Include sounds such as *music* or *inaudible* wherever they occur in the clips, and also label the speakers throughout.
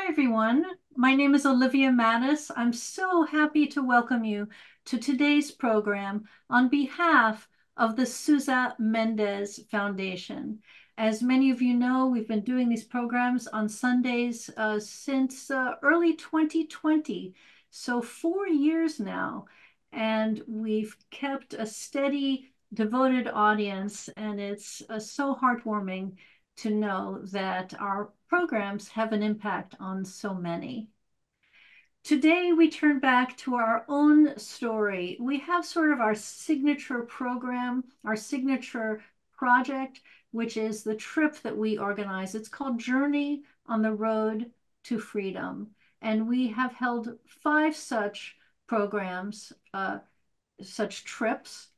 Speaker 1: Hi, everyone. My name is Olivia Mattis. I'm so happy to welcome you to today's program on behalf of the Sousa Mendes Foundation. As many of you know, we've been doing these programs on Sundays uh, since uh, early 2020, so four years now. And we've kept a steady, devoted audience, and it's uh, so heartwarming to know that our programs have an impact on so many. Today, we turn back to our own story. We have sort of our signature program, our signature project, which is the trip that we organize. It's called Journey on the Road to Freedom. And we have held five such programs, uh, such trips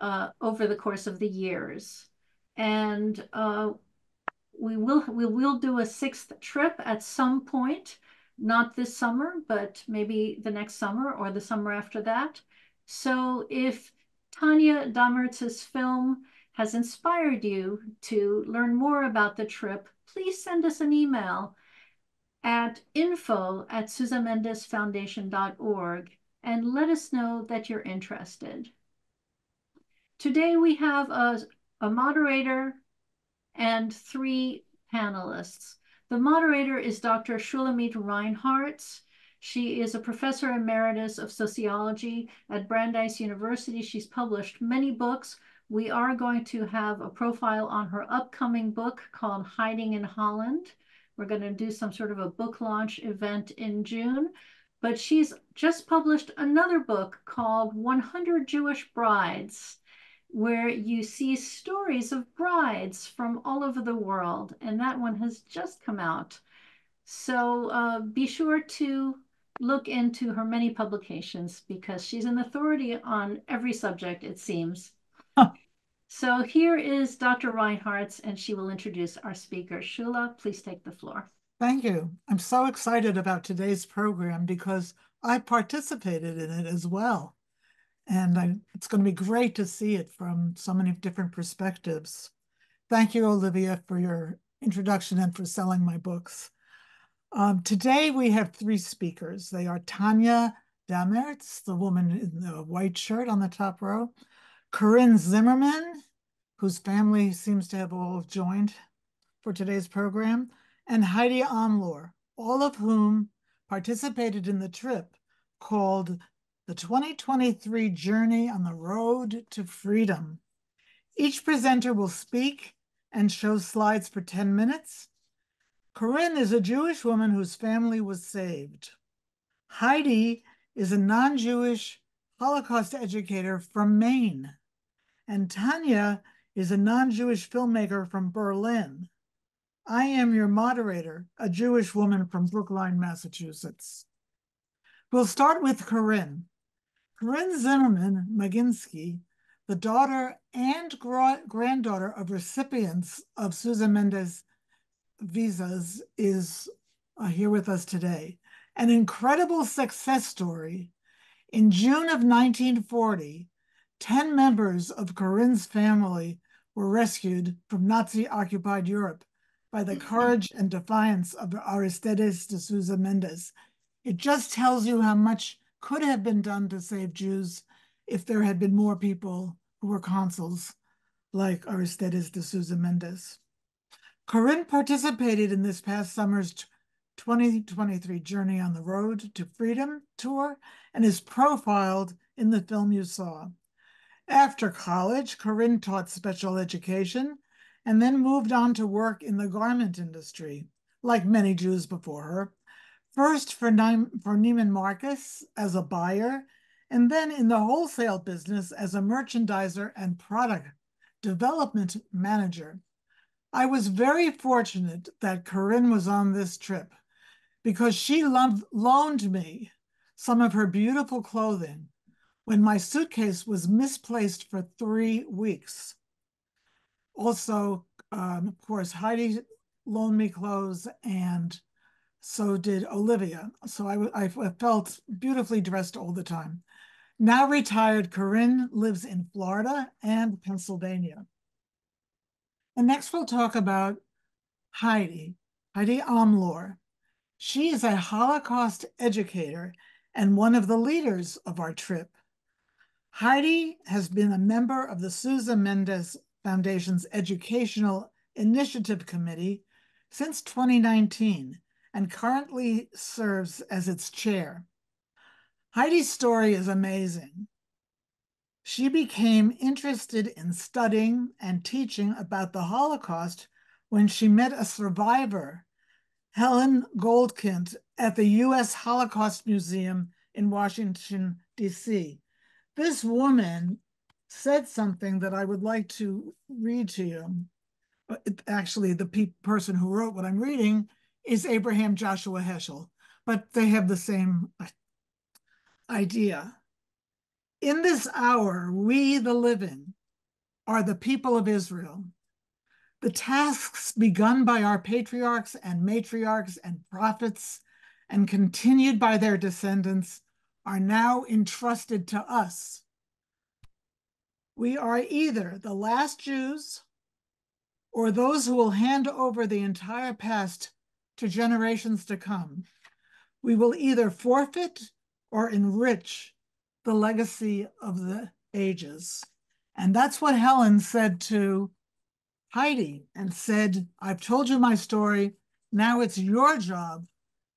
Speaker 1: uh, over the course of the years. And uh, we will we will do a sixth trip at some point, not this summer, but maybe the next summer or the summer after that. So if Tanja Dammertz's film has inspired you to learn more about the trip, please send us an email at info at sousamendesfoundation.org and let us know that you're interested. Today we have a, a moderator and three panelists. The moderator is Dr. Shulamit Reinharz. She is a professor emeritus of sociology at Brandeis University. She's published many books. We are going to have a profile on her upcoming book called Hiding in Holland. We're going to do some sort of a book launch event in June. But she's just published another book called 100 Jewish Brides where you see stories of brides from all over the world. And that one has just come out. So uh, be sure to look into her many publications because she's an authority on every subject, it seems. So here is Dr. Reinharz, and she will introduce our speaker. Shula, please take the floor.
Speaker 2: Thank you. I'm so excited about today's program because I participated in it as well. And I, it's going to be great to see it from so many different perspectives. Thank you, Olivia, for your introduction and for selling my books. Um, today we have three speakers. They are Tanja Dammertz, the woman in the white shirt on the top row, Corinne Zimmerman, whose family seems to have all joined for today's program, and Heidi Omlor, all of whom participated in the trip called the 2023 Journey on the Road to Freedom. Each presenter will speak and show slides for 10 minutes. Corinne is a Jewish woman whose family was saved. Heidi is a non-Jewish Holocaust educator from Maine. And Tanja is a non-Jewish filmmaker from Berlin. I am your moderator, a Jewish woman from Brookline, Massachusetts. We'll start with Corinne. Corinne Zimmerman Maginsky, the daughter and granddaughter of recipients of Sousa Mendes visas, is uh, here with us today. An incredible success story. In June of 1940, 10 members of Corinne's family were rescued from Nazi-occupied Europe by the courage and defiance of Aristides de Sousa Mendes. It just tells you how much could have been done to save Jews if there had been more people who were consuls like Aristides de Sousa Mendes. Corinne participated in this past summer's 2023 Journey on the Road to Freedom tour and is profiled in the film you saw. After college, Corinne taught special education and then moved on to work in the garment industry, like many Jews before her, first for, for Neiman Marcus as a buyer, and then in the wholesale business as a merchandiser and product development manager. I was very fortunate that Corinne was on this trip because she loaned me some of her beautiful clothing when my suitcase was misplaced for three weeks. Also, um, of course, Heidi loaned me clothes and so did Olivia. So I, I felt beautifully dressed all the time. Now retired, Corinne lives in Florida and Pennsylvania. And next we'll talk about Heidi, Heidi Omlor. She is a Holocaust educator and one of the leaders of our trip. Heidi has been a member of the Sousa Mendes Foundation's Educational Initiative Committee since 2019 and currently serves as its chair. Heidi's story is amazing. She became interested in studying and teaching about the Holocaust when she met a survivor, Helen Goldkind, at the U.S. Holocaust Museum in Washington, D.C. This woman said something that I would like to read to you. Actually, the pe person who wrote what I'm reading is Abraham Joshua Heschel, but they have the same idea. In this hour, we, the living, are the people of Israel. The tasks begun by our patriarchs and matriarchs and prophets and continued by their descendants are now entrusted to us. We are either the last Jews or those who will hand over the entire past to generations to come. We will either forfeit or enrich the legacy of the ages. And that's what Helen said to Heidi and said, I've told you my story. Now it's your job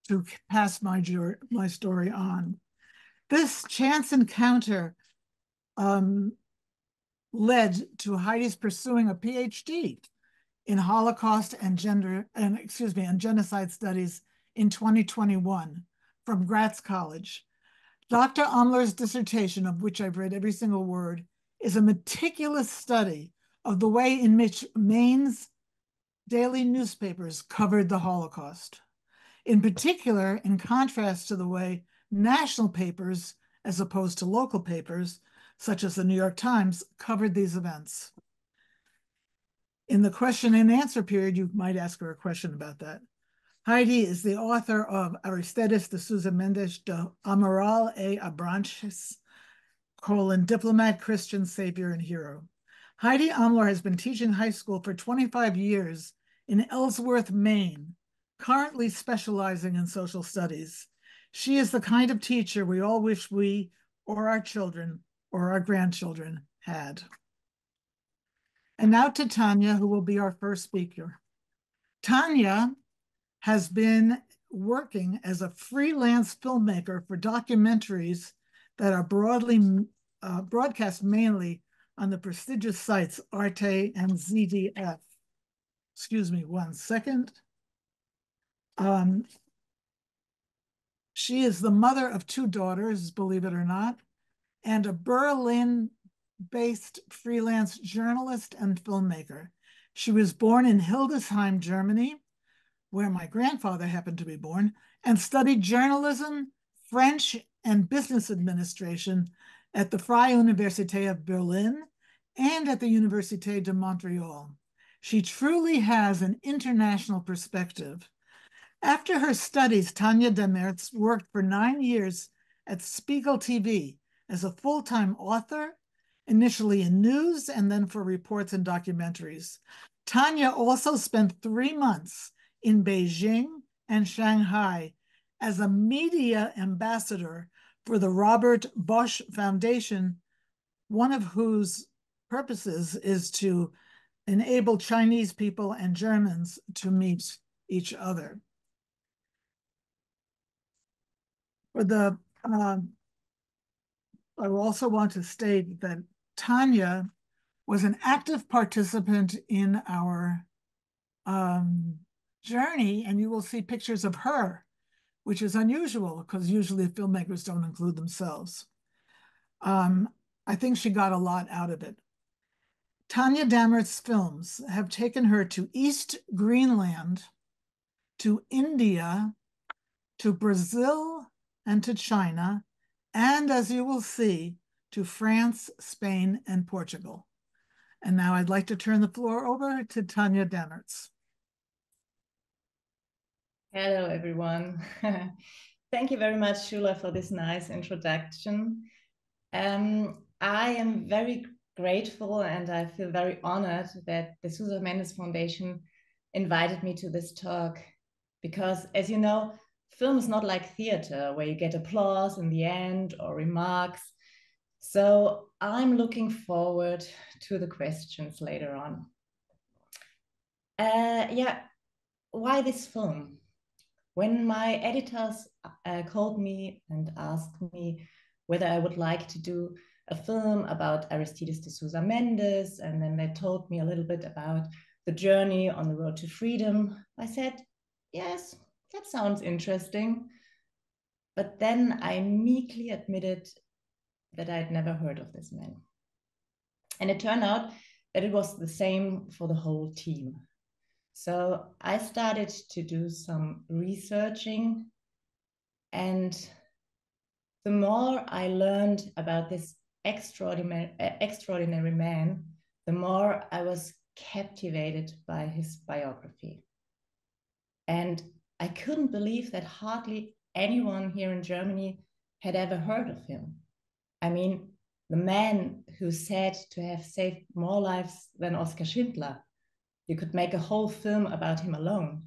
Speaker 2: to pass my, my story on. This chance encounter um, led to Heidi's pursuing a PhD in Holocaust and gender, and excuse me, and genocide studies in 2021 from Gratz College. Dr. Omlor's dissertation, of which I've read every single word, is a meticulous study of the way in which Maine's daily newspapers covered the Holocaust. In particular, in contrast to the way national papers, as opposed to local papers, such as the New York Times, covered these events. In the question and answer period, you might ask her a question about that. Heidi is the author of Aristides de Sousa Mendes de Amaral e Abranches, colon, diplomat, Christian, savior, and hero. Heidi Omlor has been teaching high school for 25 years in Ellsworth, Maine, currently specializing in social studies. She is the kind of teacher we all wish we or our children or our grandchildren had. And now to Tanja, who will be our first speaker. Tanja has been working as a freelance filmmaker for documentaries that are broadly uh, broadcast mainly on the prestigious sites Arte and ZDF. Excuse me one second. Um, she is the mother of two daughters, believe it or not, and a Berlin based freelance journalist and filmmaker. She was born in Hildesheim, Germany, where my grandfather happened to be born, and studied journalism, French, and business administration at the Freie Universität of Berlin and at the Université de Montreal. She truly has an international perspective. After her studies, Tanja Dammertz worked for nine years at Spiegel TV as a full-time author, initially in news and then for reports and documentaries. Tanja also spent three months in Beijing and Shanghai as a media ambassador for the Robert Bosch Foundation, one of whose purposes is to enable Chinese people and Germans to meet each other. For the, uh, I also want to state that Tanja was an active participant in our um, journey and you will see pictures of her, which is unusual because usually filmmakers don't include themselves. Um, I think she got a lot out of it. Tanja Dammertz's films have taken her to East Greenland, to India, to Brazil, and to China, and as you will see, to France, Spain, and Portugal. And now I'd like to turn the floor over to Tanja Dammertz.
Speaker 3: Hello, everyone. *laughs* Thank you very much, Shula, for this nice introduction. Um, I am very grateful and I feel very honored that the Sousa Mendes Foundation invited me to this talk because, as you know, film is not like theater where you get applause in the end or remarks. So I'm looking forward to the questions later on. Uh, yeah, why this film? When my editors uh, called me and asked me whether I would like to do a film about Aristides de Sousa Mendes, and then they told me a little bit about the journey on the road to freedom, I said, yes, that sounds interesting. But then I meekly admitted that I had never heard of this man. And it turned out that it was the same for the whole team. So I started to do some researching. And the more I learned about this extraordinary, uh, extraordinary man, the more I was captivated by his biography. And I couldn't believe that hardly anyone here in Germany had ever heard of him. I mean, the man who said to have saved more lives than Oskar Schindler you could make a whole film about him alone.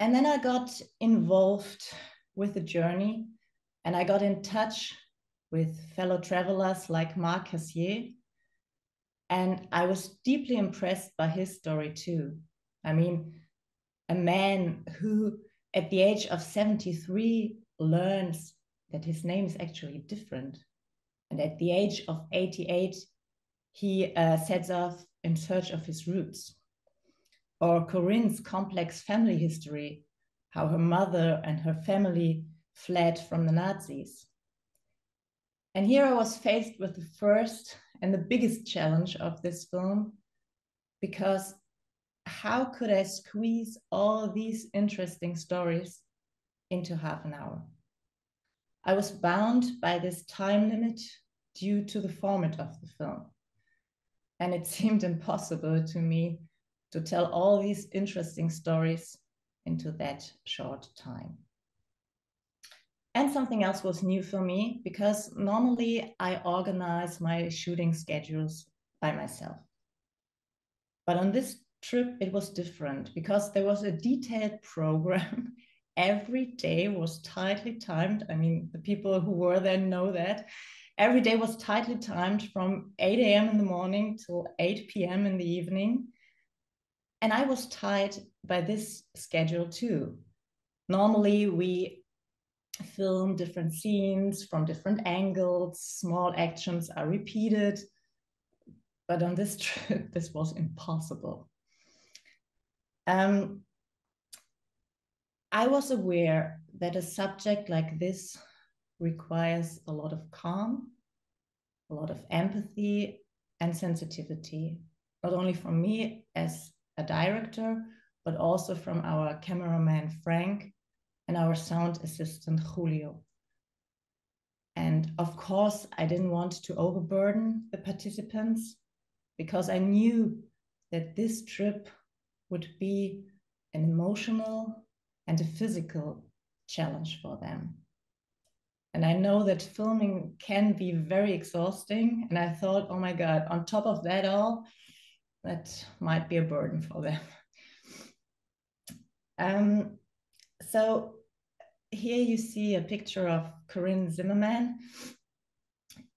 Speaker 3: And then I got involved with the journey and I got in touch with fellow travelers like Marc Cassier. And I was deeply impressed by his story too. I mean, a man who at the age of 73 learns that his name is actually different. And at the age of 88, he uh, sets off in search of his roots. Or Corinne's complex family history, how her mother and her family fled from the Nazis. And here I was faced with the first and the biggest challenge of this film, because how could I squeeze all these interesting stories into half an hour? I was bound by this time limit due to the format of the film and it *laughs* seemed impossible to me to tell all these interesting stories into that short time. And something else was new for me because normally I organize my shooting schedules by myself. But on this trip, it was different because there was a detailed *laughs* program. Every day was tightly timed. I mean, the people who were there know that every day was tightly timed from 8 a.m. in the morning till 8 p.m. in the evening. And I was tied by this schedule too. Normally, we film different scenes from different angles, small actions are repeated. But on this *laughs* trip, this was impossible. Um, I was aware that a subject like this requires a lot of calm, a lot of empathy and sensitivity, not only from me as a director, but also from our cameraman Frank and our sound assistant Julio. And of course, I didn't want to overburden the participants because I knew that this trip would be an emotional and a physical challenge for them. And I know that filming can be very exhausting. And I thought, oh my God, on top of that all, that might be a burden for them. *laughs* Um, so here you see a picture of Corinne Zimmerman.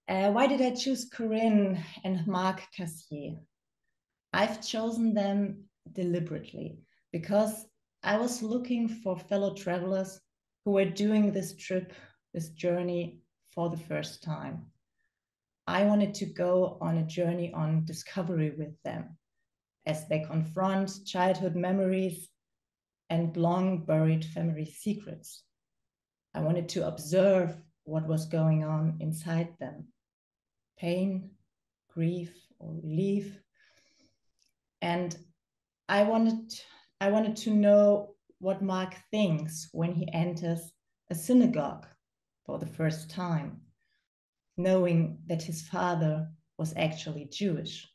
Speaker 3: Uh, why did I choose Corinne and Marc Cassier? I've chosen them deliberately because I was looking for fellow travelers who were doing this trip this journey for the first time. I wanted to go on a journey on discovery with them as they confront childhood memories and long buried family secrets. I wanted to observe what was going on inside them pain, grief, or relief. And I wanted, I wanted to know what Mark thinks when he enters a synagogue for the first time, knowing that his father was actually Jewish.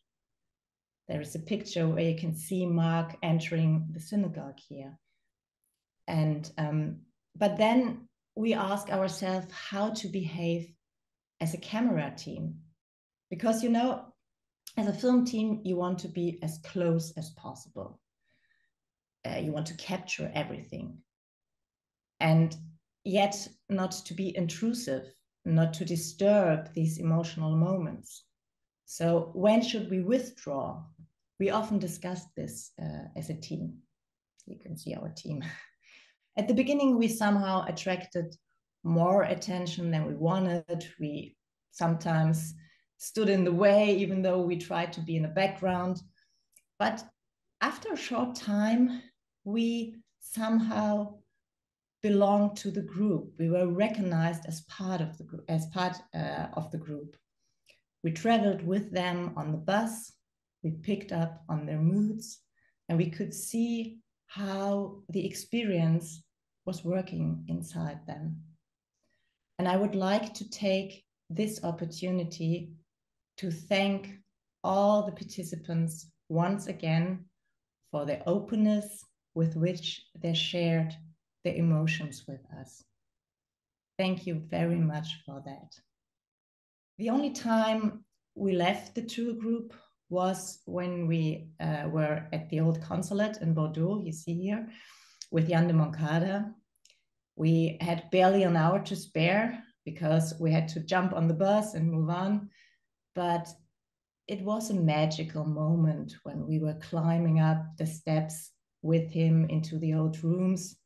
Speaker 3: There is a picture where you can see Mark entering the synagogue here. And um, but then we ask ourselves how to behave as a camera team. Because you know, as a film team, you want to be as close as possible. Uh, you want to capture everything. and yet not to be intrusive, not to disturb these emotional moments. So, when should we withdraw? We often discuss this uh, as a team. You can see our team. *laughs* At the beginning, we somehow attracted more attention than we wanted. We sometimes stood in the way, even though we tried to be in the background. But after a short time, we somehow belonged to the group. We were recognized as part of the group, as part uh, of the group. We traveled with them on the bus. We picked up on their moods, and we could see how the experience was working inside them. And I would like to take this opportunity to thank all the participants once again for their openness with which they shared their emotions with us. Thank you very much for that. The only time we left the tour group was when we uh, were at the old consulate in Bordeaux, you see here, with Jan de Moncada. We had barely an hour to spare because we had to jump on the bus and move on. But it was a magical moment when we were climbing up the steps with him into the old rooms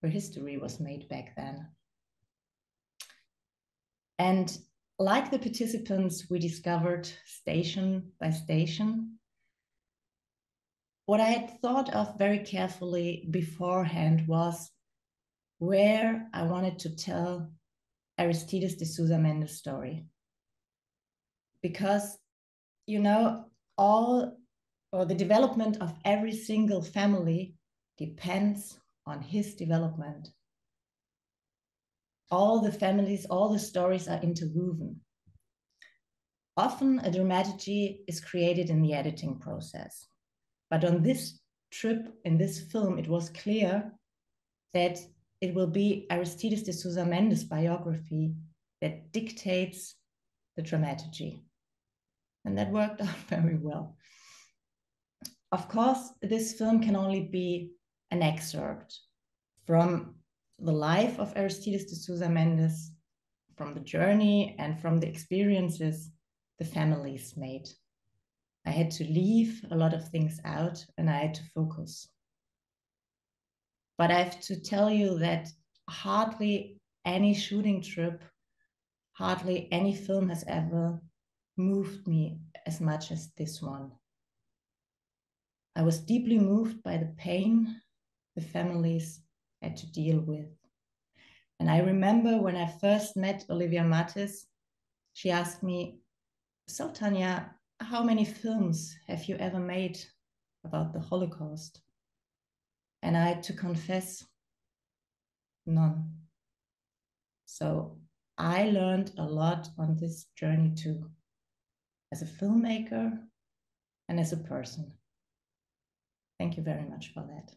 Speaker 3: where history was made back then. And like the participants, we discovered station by station. What I had thought of very carefully beforehand was where I wanted to tell Aristides de Sousa Mendes' story. Because, you know, all or the development of every single family depends on his development all the families, all the stories are interwoven. Often a dramaturgy is created in the editing process. But on this trip, in this film, it was clear that it will be Aristides de Sousa Mendes' biography that dictates the dramaturgy. And that worked *laughs* out very well. Of course, this film can only be an excerpt from the life of Aristides de Sousa Mendes, from the journey and from the experiences the families made. I had to leave a lot of things out and I had to focus. But I have to tell you that hardly any shooting trip, hardly any film has ever moved me as much as this one. I was deeply moved by the pain the families had to deal with. And I remember when I first met Olivia Mattis, she asked me, So, Tanja, how many films have you ever made about the Holocaust? And I had to confess, none. So I learned a lot on this journey too, as a filmmaker and as a person. Thank you very much for that.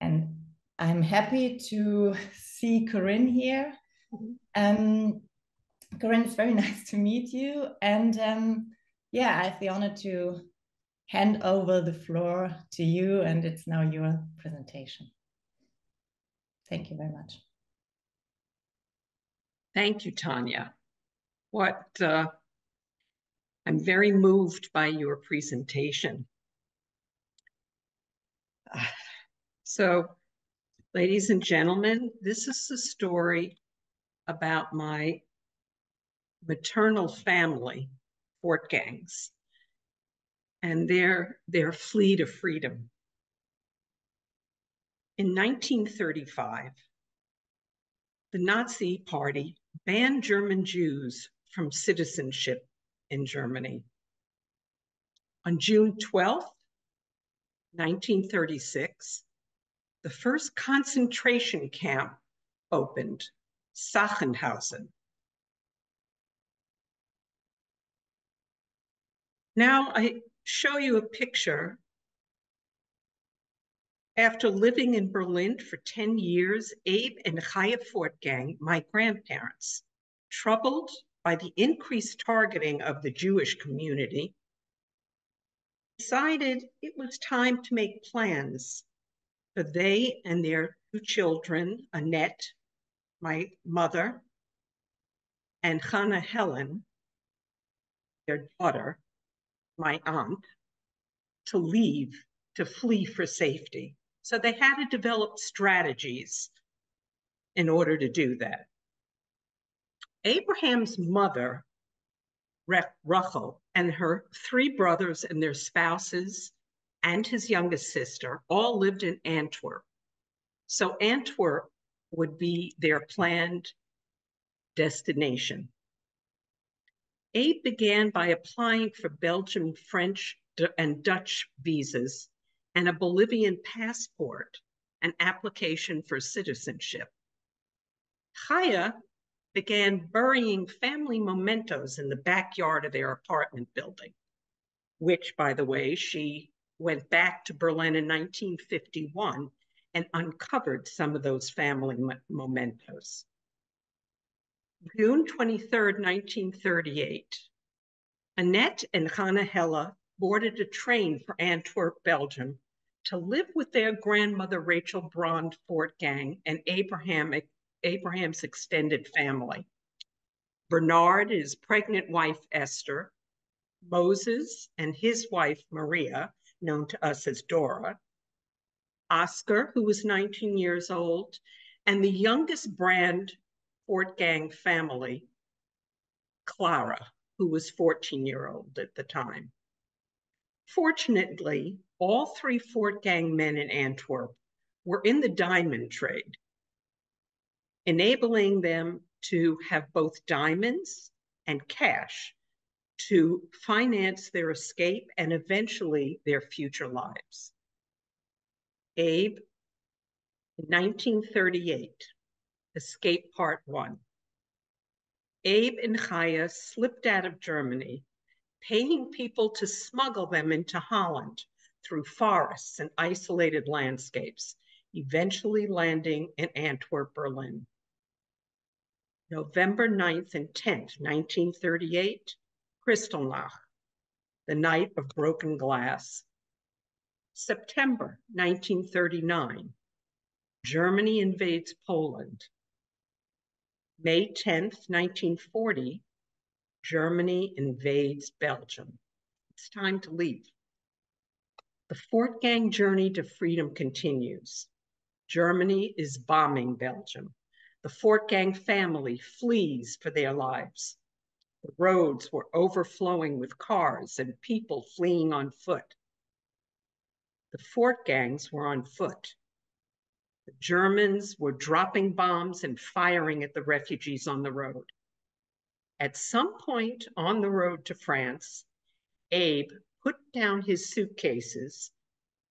Speaker 3: And I'm happy to see Corinne here. Um, Corinne, it's very *laughs* nice to meet you. And um, yeah, I have the honor to hand over the floor to you, and it's now your presentation. Thank you very much.
Speaker 4: Thank you, Tanja. What uh, I'm very moved by your presentation. *sighs* So, ladies and gentlemen, this is the story about my maternal family, Fortgangs, and their, their flee to freedom. In 1935, the Nazi Party banned German Jews from citizenship in Germany. On June 12, 1936, the first concentration camp opened, Sachsenhausen. Now I show you a picture. After living in Berlin for 10 years, Abe and Chaya Fortgang, my grandparents, troubled by the increased targeting of the Jewish community, decided it was time to make plans for they and their two children, Annette, my mother, and Hannah Helen, their daughter, my aunt, to leave, to flee for safety. So they had to develop strategies in order to do that. Abraham's mother, Rachel, and her three brothers and their spouses and his youngest sister all lived in Antwerp. So Antwerp would be their planned destination. Abe began by applying for Belgian, French, and Dutch visas and a Bolivian passport, an application for citizenship. Chaya began burying family mementos in the backyard of their apartment building, which, by the way, she went back to Berlin in 1951 and uncovered some of those family mementos. June 23, 1938, Annette and Hannah Hella boarded a train for Antwerp, Belgium, to live with their grandmother Rachel Brand Fortgang and Abraham, Abraham's extended family. Bernard, and his pregnant wife Esther, Moses and his wife Maria, known to us as Dora, Oscar, who was 19 years old, and the youngest Brand Fortgang family, Clara, who was 14 year old at the time. Fortunately, all three Fortgang men in Antwerp were in the diamond trade, enabling them to have both diamonds and cash to finance their escape and eventually their future lives. Abe, 1938, Escape Part 1. Abe and Chaya slipped out of Germany paying people to smuggle them into Holland through forests and isolated landscapes, eventually landing in Antwerp, Berlin. November 9th and 10th, 1938, Kristallnacht, the night of broken glass. September 1939, Germany invades Poland. May 10th, 1940, Germany invades Belgium. It's time to leave. The Fortgang journey to freedom continues. Germany is bombing Belgium. The Fortgang family flees for their lives. The roads were overflowing with cars and people fleeing on foot. The Fortgangs were on foot. The Germans were dropping bombs and firing at the refugees on the road. At some point on the road to France, Abe put down his suitcases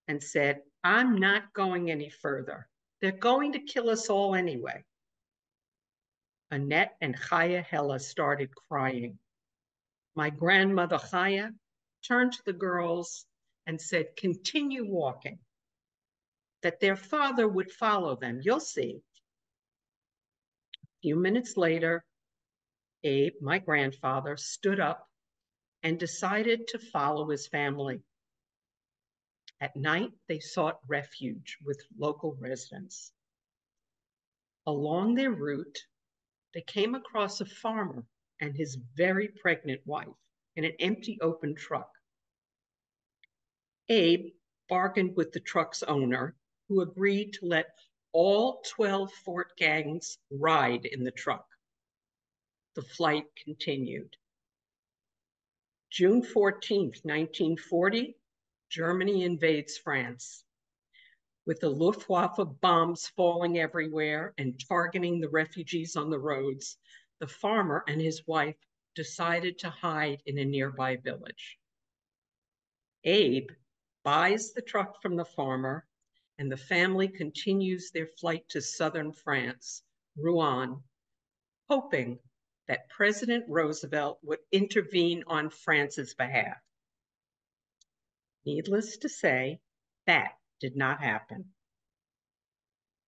Speaker 4: and said, I'm not going any further. They're going to kill us all anyway. Annette and Chaya Hella started crying. My grandmother Chaya turned to the girls and said, continue walking, that their father would follow them. You'll see. A few minutes later, Abe, my grandfather, stood up and decided to follow his family. At night, they sought refuge with local residents. Along their route, they came across a farmer and his very pregnant wife in an empty open truck. Abe bargained with the truck's owner, who agreed to let all 12 Fortgangs ride in the truck the flight continued. June 14, 1940, Germany invades France. With the Luftwaffe bombs falling everywhere and targeting the refugees on the roads, the farmer and his wife decided to hide in a nearby village. Abe buys the truck from the farmer, and the family continues their flight to southern France, Rouen, hoping that President Roosevelt would intervene on France's behalf. Needless to say, that did not happen.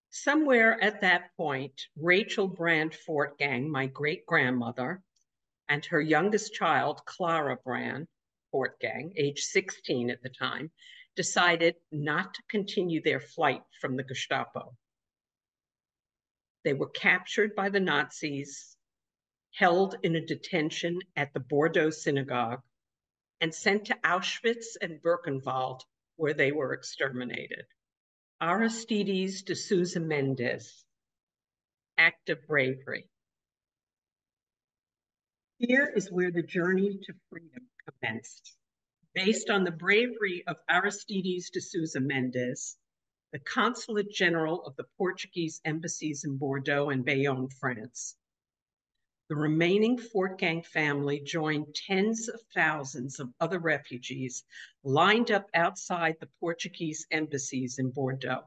Speaker 4: Somewhere at that point, Rachel Brand Fortgang, my great grandmother, and her youngest child, Clara Brand Fortgang, age 16 at the time, decided not to continue their flight from the Gestapo. They were captured by the Nazis, held in a detention at the Bordeaux Synagogue, and sent to Auschwitz and Birkenwald, where they were exterminated. Aristides de Sousa Mendes, act of bravery. Here is where the journey to freedom commenced. Based on the bravery of Aristides de Sousa Mendes, the Consulate General of the Portuguese embassies in Bordeaux and Bayonne, France. The remaining Fortgang family joined tens of thousands of other refugees lined up outside the Portuguese embassies in Bordeaux,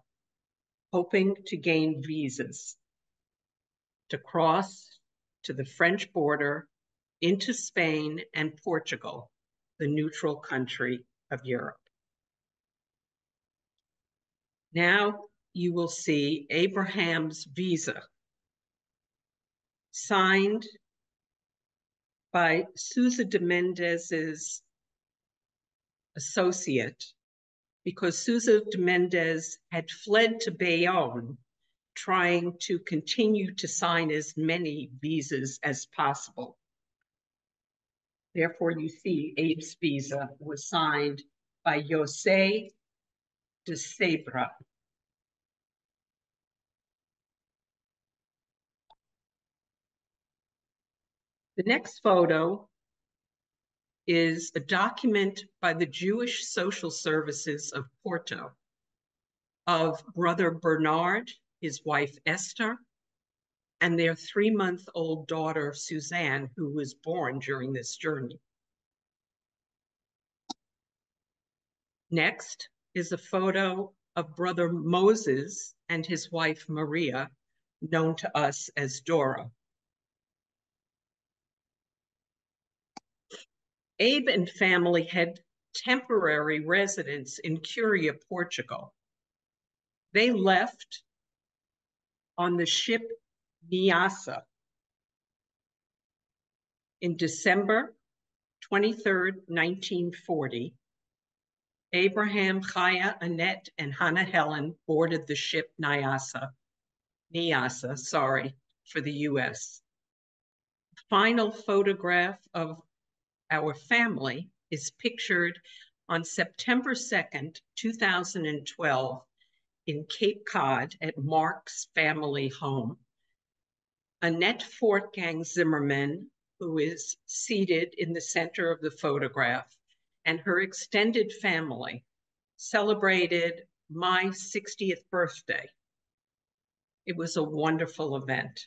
Speaker 4: hoping to gain visas to cross to the French border into Spain and Portugal, the neutral country of Europe. Now you will see Abraham's visa signed by Sousa de Mendes's associate because Sousa de Mendes had fled to Bayonne trying to continue to sign as many visas as possible. Therefore, you see Abe's visa was signed by Jose de Seabra. The next photo is a document by the Jewish Social Services of Porto of brother Bernard, his wife Esther, and their three-month-old daughter Suzanne, who was born during this journey. Next is a photo of brother Moses and his wife Maria, known to us as Dora. Abe and family had temporary residence in Curia, Portugal. They left on the ship Nyassa in December 23rd, 1940, Abraham, Chaya, Annette, and Hannah Helen boarded the ship Nyassa, Nyassa, sorry, for the US. Final photograph of our family is pictured on September 2nd, 2012, in Cape Cod at Mark's family home. Annette Fortgang Zimmerman, who is seated in the center of the photograph, and her extended family celebrated my 60th birthday. It was a wonderful event.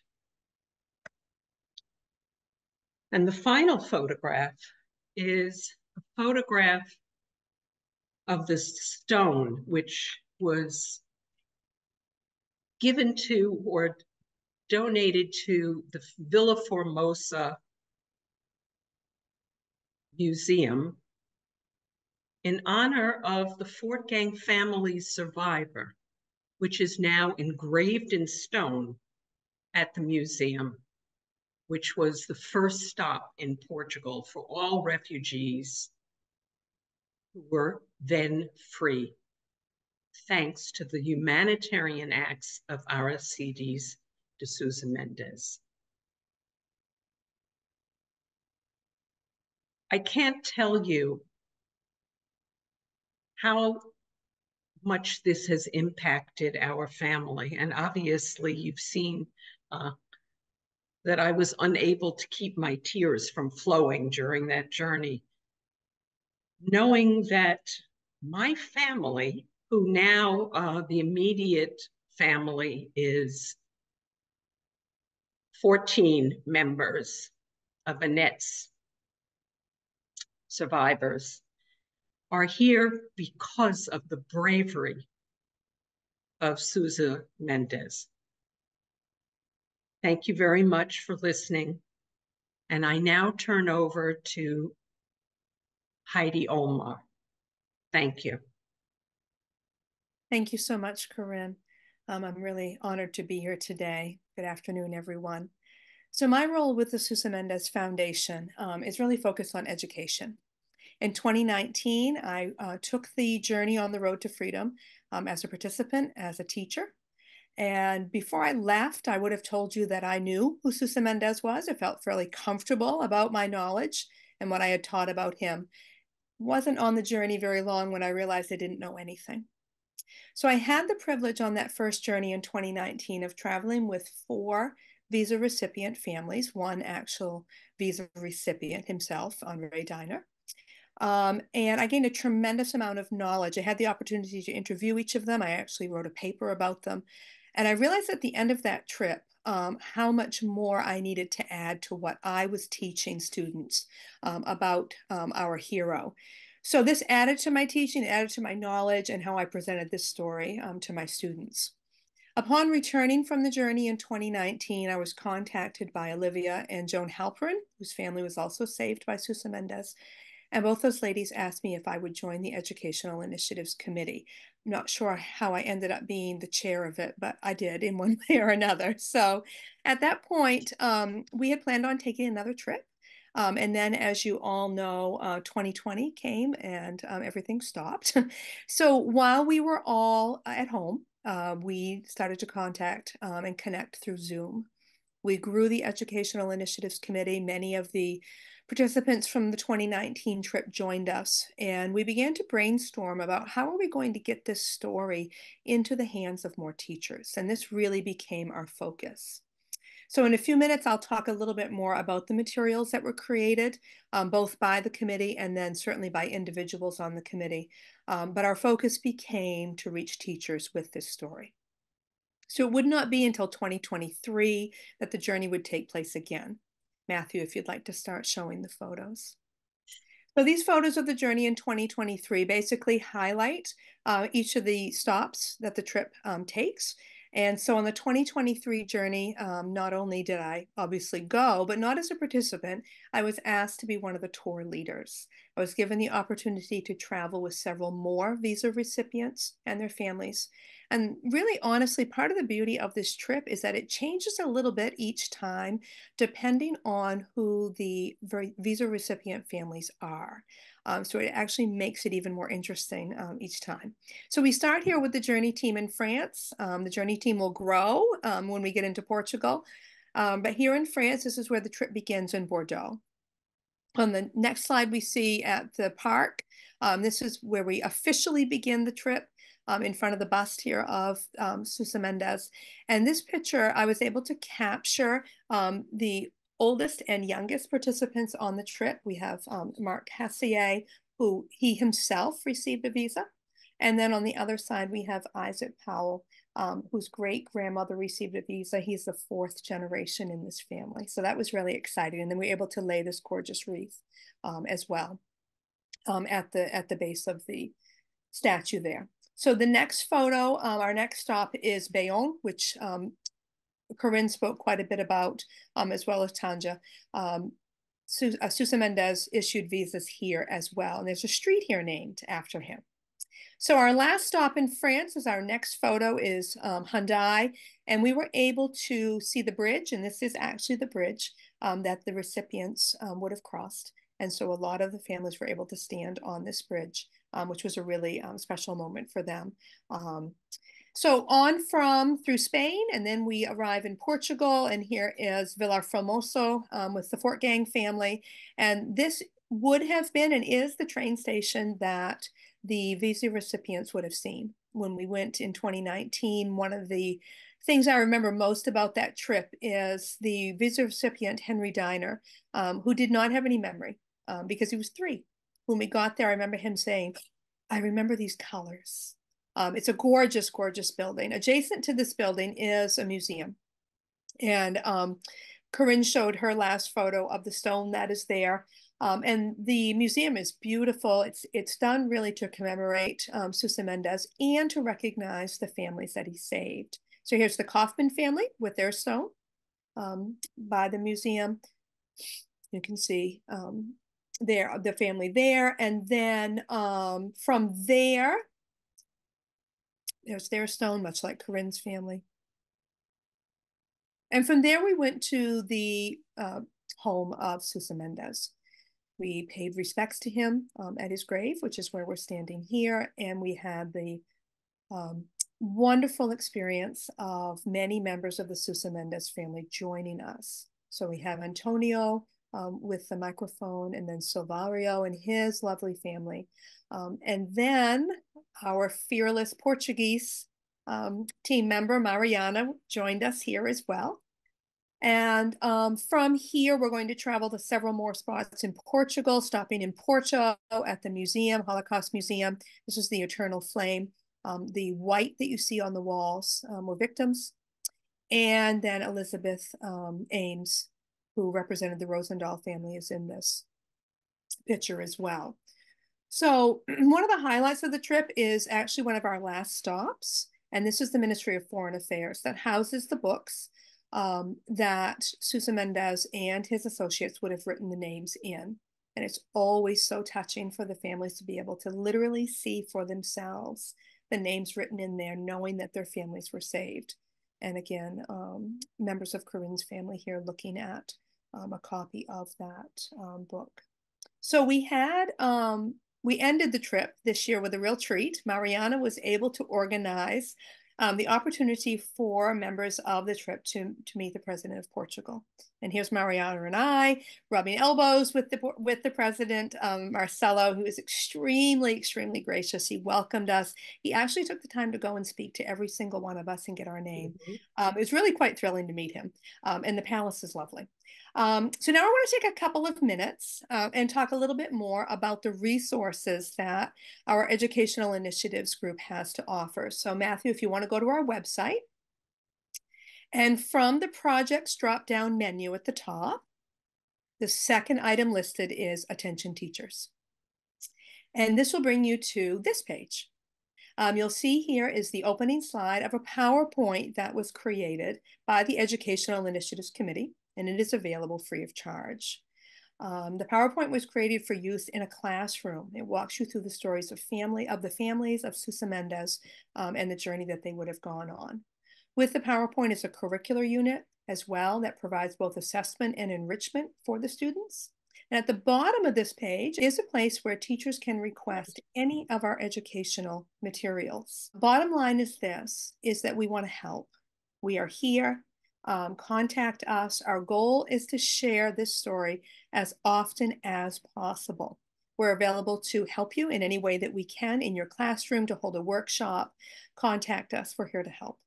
Speaker 4: And the final photograph is a photograph of the stone, which was given to or donated to the Villa Formosa Museum in honor of the Fortgang family's survivor, which is now engraved in stone at the museum, which was the first stop in Portugal for all refugees who were then free, thanks to the humanitarian acts of Aristides de Sousa Mendes. I can't tell you how much this has impacted our family. And obviously, you've seen uh, that I was unable to keep my tears from flowing during that journey. Knowing that my family, who now uh, the immediate family is 14 members of Annette's survivors, are here because of the bravery of Sousa Mendes. Thank you very much for listening. And I now turn over to Heidi Omlor. Thank you.
Speaker 5: Thank you so much, Corinne. Um, I'm really honored to be here today. Good afternoon, everyone. So my role with the Sousa Mendes Foundation um, is really focused on education. In 2019, I uh, took the journey on the road to freedom um, as a participant, as a teacher. And before I left, I would have told you that I knew who Sousa Mendes was. I felt fairly comfortable about my knowledge and what I had taught about him. Wasn't on the journey very long when I realized I didn't know anything. So I had the privilege on that first journey in 2019 of traveling with four visa recipient families, one actual visa recipient himself, Andre Diner. Um, and I gained a tremendous amount of knowledge. I had the opportunity to interview each of them. I actually wrote a paper about them. And I realized at the end of that trip um, how much more I needed to add to what I was teaching students um, about um, our hero. So this added to my teaching, added to my knowledge and how I presented this story um, to my students. Upon returning from the journey in 2019, I was contacted by Olivia and Joan Halperin, whose family was also saved by Sousa Mendes. And both those ladies asked me if I would join the Educational Initiatives Committee. I'm not sure how I ended up being the chair of it, but I did in *laughs* one way or another. So at that point, um, we had planned on taking another trip. Um, and then, as you all know, uh, 2020 came and um, everything stopped. *laughs* so while we were all at home, uh, we started to contact um, and connect through Zoom. We grew the Educational Initiatives Committee. Many of the Participants from the 2019 trip joined us, and we began to brainstorm about how are we going to get this story into the hands of more teachers. And this really became our focus. So in a few minutes, I'll talk a little bit more about the materials that were created, um, both by the committee and then certainly by individuals on the committee. Um, but our focus became to reach teachers with this story. So it would not be until 2023 that the journey would take place again. Matthew, if you'd like to start showing the photos. So these photos of the journey in 2023 basically highlight uh, each of the stops that the trip um, takes. And so on the 2023 journey, um, not only did I obviously go, but not as a participant, I was asked to be one of the tour leaders. I was given the opportunity to travel with several more visa recipients and their families and really, honestly, part of the beauty of this trip is that it changes a little bit each time, depending on who the visa recipient families are. Um, so it actually makes it even more interesting um, each time. So we start here with the Journey team in France. Um, the Journey team will grow um, when we get into Portugal. Um, but here in France, this is where the trip begins in Bordeaux. On the next slide, we see at the park, this is where we officially begin the trip um, in front of the bust here of um, Sousa Mendes. And this picture, I was able to capture um, the oldest and youngest participants on the trip. We have um, Mark Hassier, who he himself received a visa. And then on the other side, we have Isaac Powell, um, whose great grandmother received a visa. He's the fourth generation in this family. So that was really exciting. And then we were able to lay this gorgeous wreath um, as well um, at the at the base of the statue there. So the next photo, um, our next stop is Bayonne, which um, Corinne spoke quite a bit about, um, as well as Tanja. Um, uh, Sousa Mendes issued visas here as well, and there's a street here named after him. So our last stop in France is our next photo is um, Hendaye, and we were able to see the bridge, and this is actually the bridge um, that the recipients um, would have crossed. And so a lot of the families were able to stand on this bridge um, which was a really um, special moment for them. So on from through Spain, and then we arrive in Portugal, and here is Vilar Formoso um, with the Fortgang family. And this would have been and is the train station that the visa recipients would have seen when we went in 2019. One of the things I remember most about that trip is the visa recipient, Henry Diner, um, who did not have any memory um, because he was three when we got there, I remember him saying, I remember these colors. Um, it's a gorgeous, gorgeous building. Adjacent to this building is a museum. And um, Corinne showed her last photo of the stone that is there. Um, and the museum is beautiful. It's it's done really to commemorate um, Sousa Mendes and to recognize the families that he saved. So here's the Kaufman family with their stone um, by the museum. You can see um, there the family there and then um from there there's their stone much like corinne's family and from there we went to the uh, home of Sousa Mendes. We paid respects to him um, at his grave, which is where we're standing here, and we had the um, wonderful experience of many members of the Sousa Mendes family joining us. So we have Antonio um, with the microphone, and then Silvario and his lovely family. Um, and then our fearless Portuguese um, team member, Mariana, joined us here as well. And um, from here, we're going to travel to several more spots in Portugal, stopping in Porto at the museum, Holocaust Museum. This is the Eternal Flame. Um, the white that you see on the walls um, were victims. And then Elizabeth Ames, who represented the Rosendahl family, is in this picture as well. So *clears throat* one of the highlights of the trip is actually one of our last stops. And this is the Ministry of Foreign Affairs that houses the books um, that Sousa Mendes and his associates would have written the names in. And it's always so touching for the families to be able to literally see for themselves the names written in there, knowing that their families were saved. And again, um, members of Corinne's family here looking at um, a copy of that um, book. So we had, um, we ended the trip this year with a real treat. Mariana was able to organize um, the opportunity for members of the trip to, to meet the president of Portugal. And here's Mariana and I rubbing elbows with the with the president, um, Marcelo, who is extremely, extremely gracious. He welcomed us. He actually took the time to go and speak to every single one of us and get our name. Mm -hmm. um, it was really quite thrilling to meet him. Um, and the palace is lovely. Um, so now I want to take a couple of minutes uh, and talk a little bit more about the resources that our Educational Initiatives Group has to offer. So Matthew, if you want to go to our website, and from the projects drop-down menu at the top, the second item listed is Attention Teachers. And this will bring you to this page. Um, you'll see here is the opening slide of a PowerPoint that was created by the Educational Initiatives Committee and it is available free of charge. Um, the PowerPoint was created for use in a classroom. It walks you through the stories of family of the families of Sousa Mendes um, and the journey that they would have gone on. With the PowerPoint is a curricular unit as well that provides both assessment and enrichment for the students. And at the bottom of this page is a place where teachers can request any of our educational materials. Bottom line is this, is that we want to help. We are here um, contact us. Our goal is to share this story as often as possible. We're available to help you in any way that we can in your classroom, to hold a workshop. Contact us. We're here to help.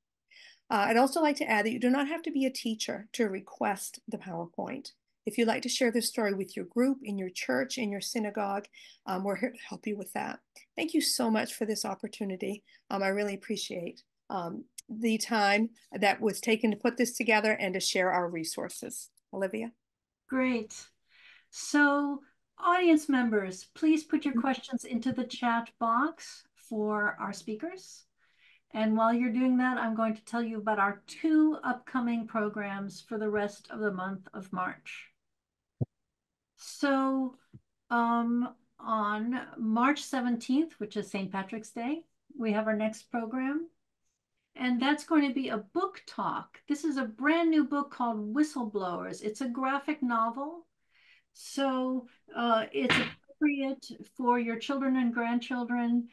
Speaker 5: Uh, I'd also like to add that you do not have to be a teacher to request the PowerPoint. If you'd like to share this story with your group, in your church, in your synagogue, um, we're here to help you with that. Thank you so much for this opportunity. Um, I really appreciate um, the time that was taken to put this together and to share our resources. Olivia?
Speaker 1: Great. So audience members, please put your questions into the chat box for our speakers. And while you're doing that, I'm going to tell you about our two upcoming programs for the rest of the month of March. So um, on March 17th, which is St. Patrick's Day, we have our next program and that's going to be a book talk. This is a brand new book called Whistleblowers. It's a graphic novel. So uh, it's appropriate for your children and grandchildren,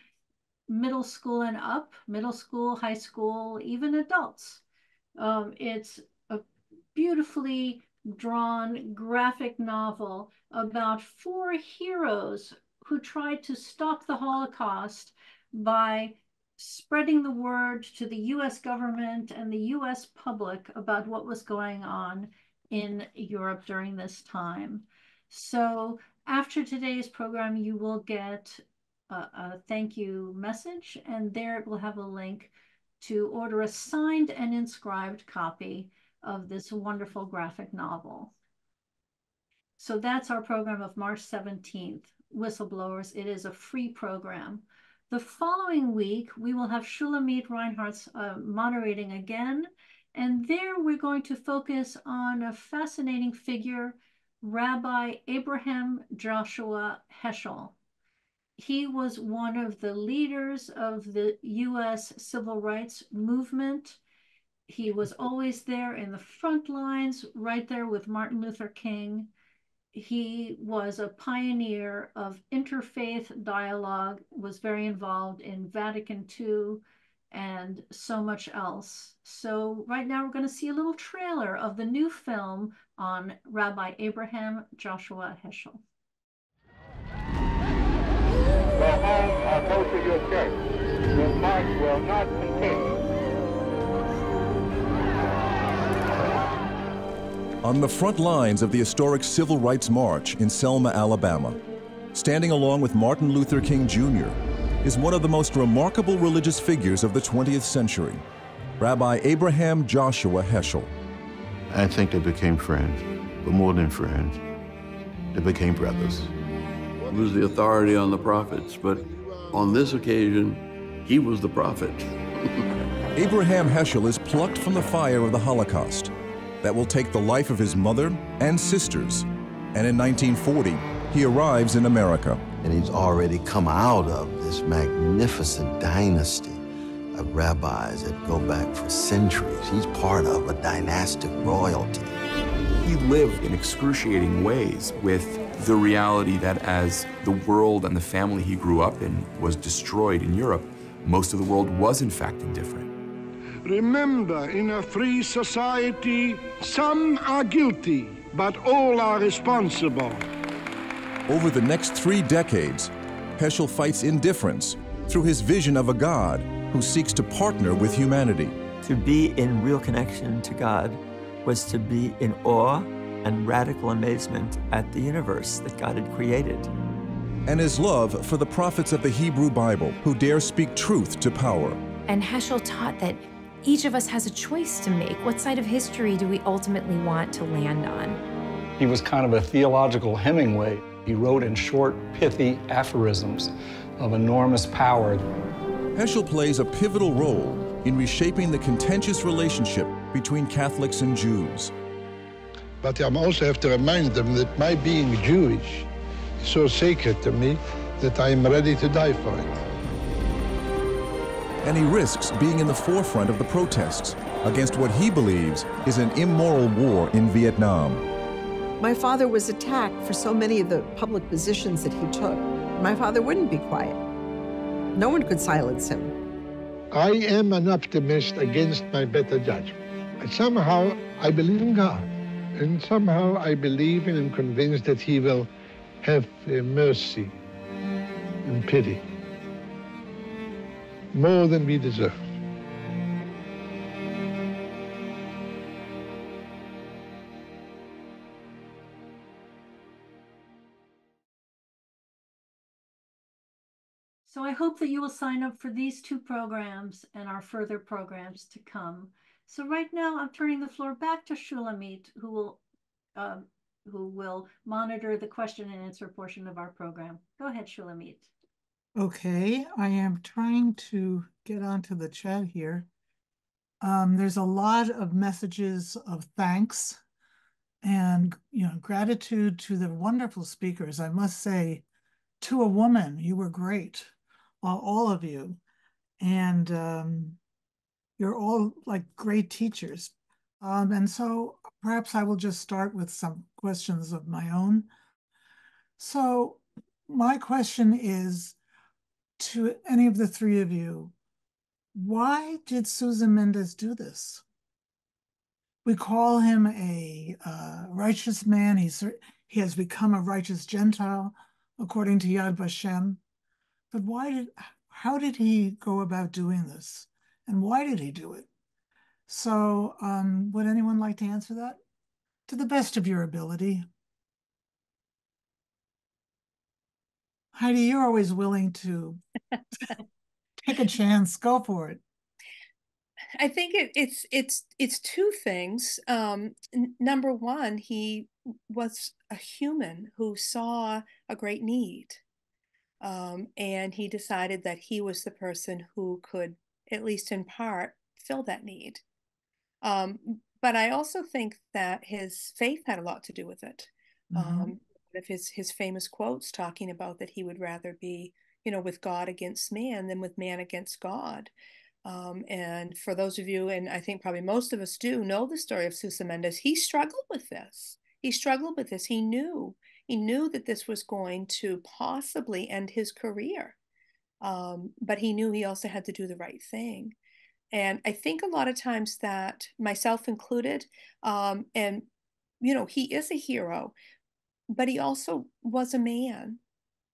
Speaker 1: middle school and up, middle school, high school, even adults. Um, it's a beautifully drawn graphic novel about four heroes who tried to stop the Holocaust by spreading the word to the US government and the US public about what was going on in Europe during this time. So after today's program, you will get a, a, thank you message, and there it will have a link to order a signed and inscribed copy of this wonderful graphic novel. So that's our program of March 17th, Whistleblowers. It is a free program. The following week, we will have Shulamit Reinharz uh, moderating again. And there we're going to focus on a fascinating figure, Rabbi Abraham Joshua Heschel. He was one of the leaders of the US civil rights movement. He was always there in the front lines, right there with Martin Luther King he was a pioneer of interfaith dialogue, was very involved in Vatican II and so much else. So right now we're going to see a little trailer of the new film on Rabbi Abraham Joshua Heschel.
Speaker 6: To your church. March will not continue.
Speaker 7: On the front lines of the historic Civil Rights March in Selma, Alabama, standing along with Martin Luther King Jr., is one of the most remarkable religious figures of the 20th century, Rabbi Abraham Joshua Heschel.
Speaker 8: I think they became friends, but more than friends, they became brothers.
Speaker 9: He was the authority on the prophets, but on this occasion, he was the prophet. *laughs*
Speaker 7: Abraham Heschel is plucked from the fire of the Holocaust that will take the life of his mother and sisters. And in 1940, he arrives in America.
Speaker 10: And he's already come out of this magnificent dynasty of rabbis that go back for centuries. He's part of a dynastic royalty.
Speaker 11: He lived in excruciating ways with the reality that as the world and the family he grew up in was destroyed in Europe, most of the world was in fact indifferent.
Speaker 12: Remember, in a free society, some are guilty, but all are responsible.
Speaker 7: Over the next three decades, Heschel fights indifference through his vision of a God who seeks to partner with humanity.
Speaker 13: To be in real connection to God was to be in awe and radical amazement at the universe that God had created.
Speaker 7: And his love for the prophets of the Hebrew Bible who dare speak truth to power.
Speaker 14: And Heschel taught that each of us has a choice to make. What side of history do we ultimately want to land on?
Speaker 15: He was kind of a theological Hemingway. He wrote in short, pithy aphorisms of enormous power.
Speaker 7: Heschel plays a pivotal role in reshaping the contentious relationship between Catholics and Jews.
Speaker 12: But I also have to remind them that my being Jewish is so sacred to me that I am ready to die for it.
Speaker 7: And he risks being in the forefront of the protests against what he believes is an immoral war in Vietnam.
Speaker 16: My father was attacked for so many of the public positions that he took. My father wouldn't be quiet. No one could silence him.
Speaker 12: I am an optimist against my better judgment. Somehow, I believe in God. And somehow, I believe and am convinced that He will have mercy and pity more than we deserve.
Speaker 1: So I hope that you will sign up for these two programs and our further programs to come. So right now I'm turning the floor back to Shulamit, who will uh, who will monitor the question and answer portion of our program. Go ahead, Shulamit.
Speaker 2: Okay, I am trying to get onto the chat here. Um, there's a lot of messages of thanks and you know gratitude to the wonderful speakers. I must say, to a woman, you were great all of you. And um, you're all like great teachers. Um, and so perhaps I will just start with some questions of my own. So my question is to any of the three of you, why did Sousa Mendes do this? We call him a uh, righteous man. He's, he has become a righteous Gentile, according to Yad Vashem. But why did, how did he go about doing this? And why did he do it? So um, would anyone like to answer that? To the best of your ability. Heidi, you're always willing to take a chance. Go for it.
Speaker 5: I think it, it's it's it's two things. Um, n- number one, he was a human who saw a great need, um, and he decided that he was the person who could, at least in part, fill that need. Um, but I also think that his faith had a lot to do with it. Mm-hmm. Um, of his his famous quotes talking about that he would rather be, you know, with God against man than with man against God. Um, and for those of you, and I think probably most of us do know the story of Sousa Mendes, he struggled with this. He struggled with this. He knew he knew that this was going to possibly end his career. um, but he knew he also had to do the right thing. And I think a lot of times that myself included, um, and you know, he is a hero, but he also was a man.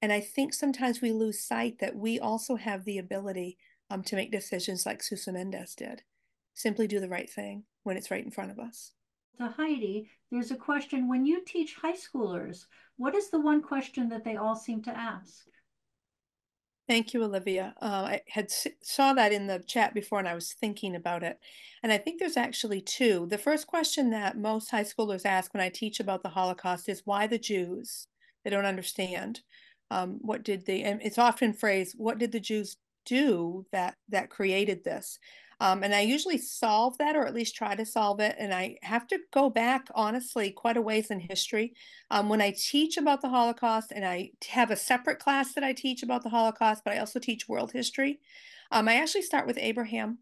Speaker 5: And I think sometimes we lose sight that we also have the ability um, to make decisions like Sousa Mendes did. Simply do the right thing when it's right in front of us.
Speaker 1: To Heidi, there's a question when you teach high schoolers, what is the one question that they all seem to ask?
Speaker 5: Thank you, Olivia. Uh, I had saw that in the chat before, and I was thinking about it. And I think there's actually two. The first question that most high schoolers ask when I teach about the Holocaust is why the Jews? They don't understand. Um, what did the And it's often phrased, "What did the Jews do that that created this?" Um, and I usually solve that or at least try to solve it. And I have to go back, honestly, quite a ways in history. Um, when I teach about the Holocaust, and I have a separate class that I teach about the Holocaust, but I also teach world history, um, I actually start with Abraham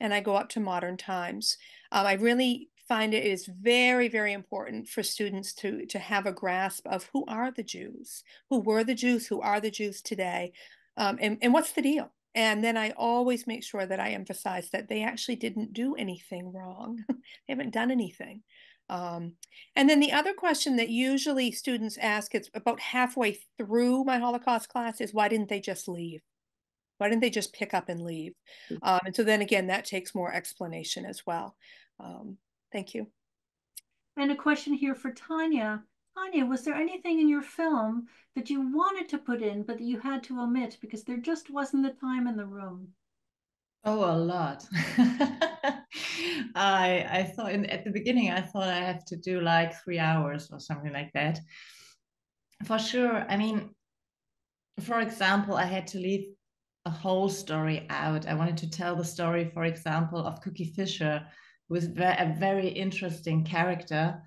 Speaker 5: and I go up to modern times. Um, I really find it is very very important for students to to have a grasp of who are the jews who were the jews who are the jews today um, and, and what's the deal and then I always make sure that I emphasize that they actually didn't do anything wrong. *laughs* they haven't done anything. Um, and then the other question that usually students ask, it's about halfway through my Holocaust class, is why didn't they just leave? Why didn't they just pick up and leave? Hmm. Um, and so then again, that takes more explanation as well. Um, thank you.
Speaker 1: And a question here for Tanja. Tanja, was there anything in your film that you wanted to put in, but that you had to omit because there just wasn't the time in the room?
Speaker 3: Oh, a lot. *laughs* I I thought in, at the beginning I thought I have to do like three hours or something like that. For sure. I mean, for example, I had to leave a whole story out. I wanted to tell the story, for example, of Cookie Fisher, is a very interesting character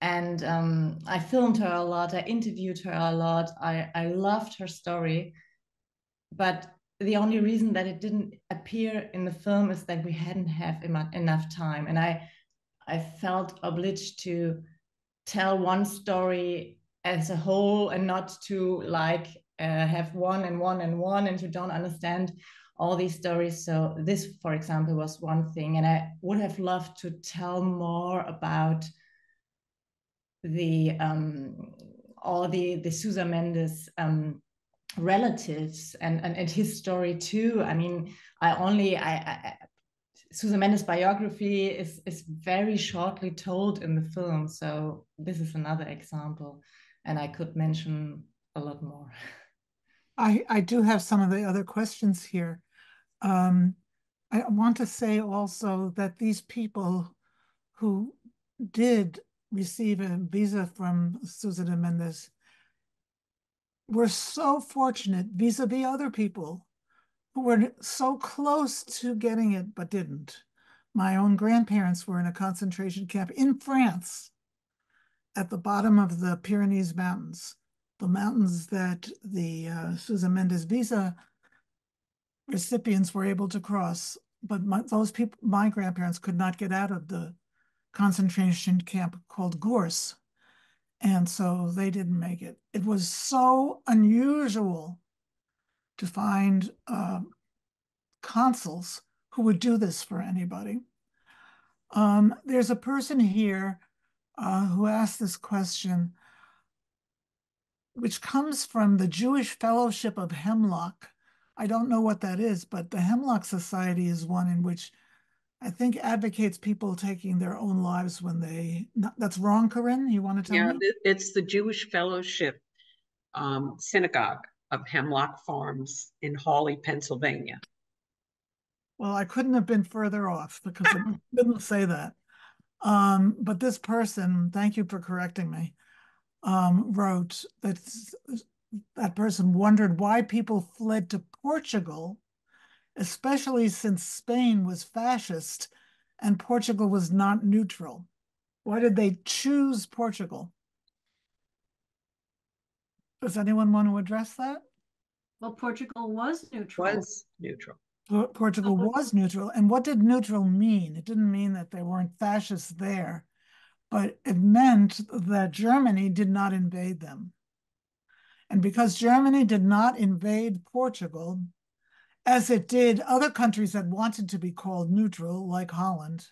Speaker 3: and um, I filmed her a lot. I interviewed her a lot. I, I loved her story. But the only reason that it didn't appear in the film is that we hadn't have enough time. And I, I felt obliged to tell one story as a whole and not to like uh, have one and one and one and you don't understand all these stories. So this, for example, was one thing. And I would have loved to tell more about the um, all the the Sousa Mendes um, relatives and, and and his story too. I mean, I only I, I Sousa Mendes biography is is very shortly told in the film, so this is another example, and I could mention a lot more. *laughs*
Speaker 2: I I do have some of the other questions here. Um, I want to say also that these people who did receive a visa from Sousa Mendes were so fortunate vis-a-vis other people who were so close to getting it but didn't. My own grandparents were in a concentration camp in France at the bottom of the Pyrenees Mountains, the mountains that the uh, Sousa Mendes visa recipients were able to cross. But my, those people, my grandparents could not get out of the concentration camp called Gurs. And so they didn't make it. It was so unusual to find uh, consuls who would do this for anybody. Um, there's a person here uh, who asked this question, which comes from the Jewish Fellowship of Hemlock. I don't know what that is, but the Hemlock Society is one in which I think advocates people taking their own lives when they. That's wrong, Corinne. You want to tell
Speaker 4: yeah,
Speaker 2: me?
Speaker 4: Yeah, it's the Jewish Fellowship um, Synagogue of Hemlock Farms in Hawley, Pennsylvania.
Speaker 2: Well, I couldn't have been further off because *laughs* I didn't say that. Um, but this person, thank you for correcting me, um, wrote that that person wondered why people fled to Portugal especially since Spain was fascist and Portugal was not neutral. Why did they choose Portugal? Does anyone want to address that?
Speaker 1: Well, Portugal was neutral.
Speaker 4: Was neutral.
Speaker 2: Portugal uh-huh. was neutral. And what did neutral mean? It didn't mean that they weren't fascists there, but it meant that Germany did not invade them. And because Germany did not invade Portugal, as it did other countries that wanted to be called neutral, like Holland,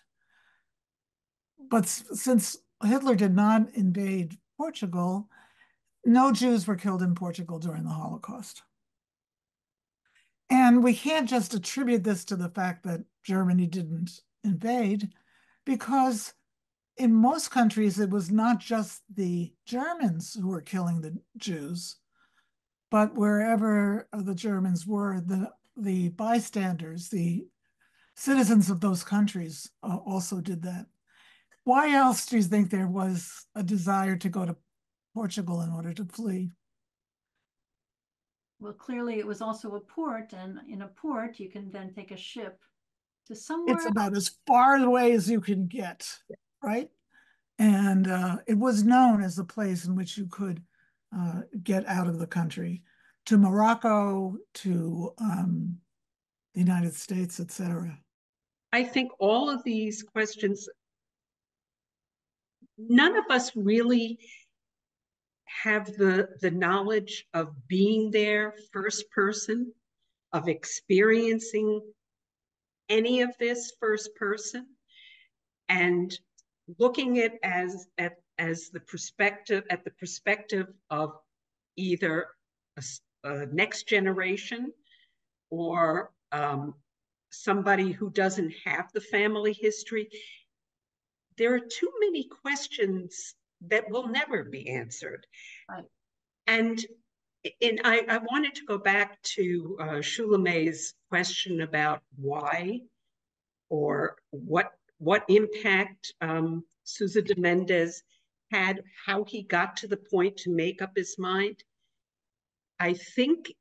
Speaker 2: but since Hitler did not invade Portugal, no Jews were killed in Portugal during the Holocaust. And we can't just attribute this to the fact that Germany didn't invade, because in most countries, it was not just the Germans who were killing the Jews, but wherever the Germans were, the, the bystanders, the citizens of those countries uh, also did that. Why else do you think there was a desire to go to Portugal in order to flee?
Speaker 1: Well, clearly it was also a port, and in a port, you can then take a ship to somewhere.
Speaker 2: It's about as far away as you can get, right? And uh, it was known as the place in which you could uh, get out of the country to Morocco, to um, the United States, etc.
Speaker 4: I think all of these questions, none of us really have the, the knowledge of being there first person, of experiencing any of this first person, and looking at as at as the perspective at the perspective of either a, a next generation or um, somebody who doesn't have the family history. There are too many questions that will never be answered. Right. And and I, I, wanted to go back to uh, question about why or what what impact um, Sousa de Mendes had, how he got to the point to make up his mind. I think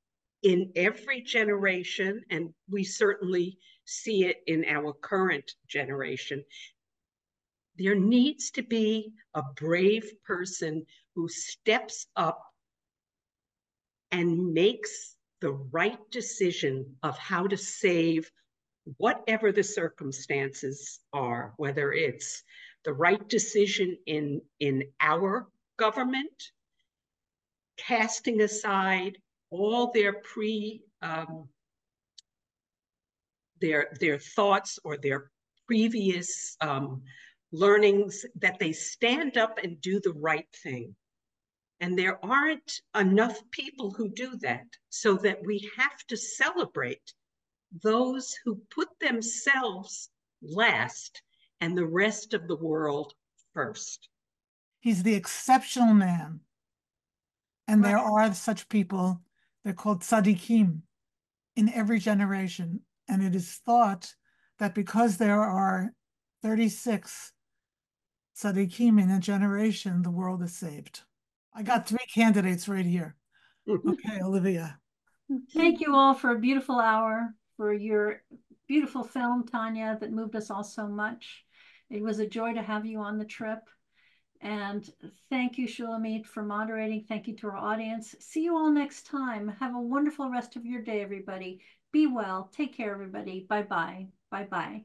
Speaker 4: in every generation, and we certainly see it in our current generation, there needs to be a brave person who steps up and makes the right decision of how to save whatever the circumstances are, whether it's the right decision in, in our government, casting aside all their pre um, their their thoughts or their previous um, learnings that they stand up and do the right thing. And there aren't enough people who do that, so that we have to celebrate those who put themselves last and the rest of the world first.
Speaker 2: He's the exceptional man. And right. there are such people, they're called tzaddikim in every generation. And it is thought that because there are 36 tzaddikim in a generation, the world is saved. I got three candidates right here. *laughs* Okay, Olivia.
Speaker 1: Thank you all for a beautiful hour, for your beautiful film, Tanja, that moved us all so much. It was a joy to have you on the trip. And thank you, Shulamit, for moderating. Thank you to our audience. See you all next time. Have a wonderful rest of your day, everybody. Be well. Take care, everybody. Bye bye. Bye bye.